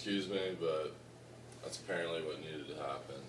excuse me, but that's apparently what needed to happen.